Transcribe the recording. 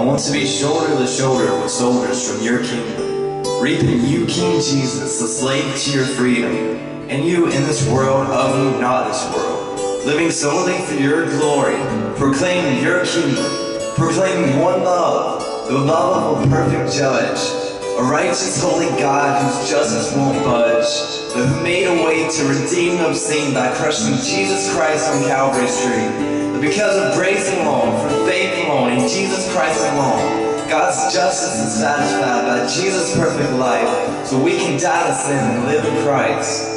I want to be shoulder to shoulder with soldiers from your kingdom, reaping you, King Jesus, the slave to your freedom, and you in this world of not this world, living solely for your glory, proclaiming your kingdom, proclaiming one love, the love of a perfect judge, a righteous, holy God whose justice won't budge, but who made a way to redeem obscene by crushing Jesus Christ on Calvary's tree. But because of grace alone, Jesus Christ alone, God's justice is satisfied by Jesus' perfect life, so we can die to sin and live in Christ.